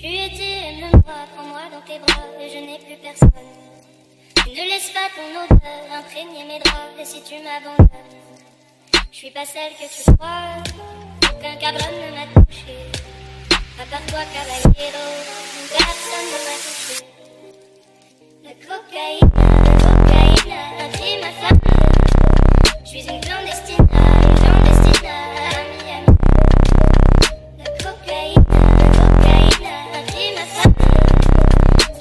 Tu étais ai dit, prends-moi dans tes bras, et je n'ai plus personne. Ne laisse pas ton odeur imprégner mes draps, et si tu m'abandonnes, je suis pas celle que tu crois. Aucun cabron ne m'a touché, à part toi, caballero, personne ne m'a touché. La cocaïne.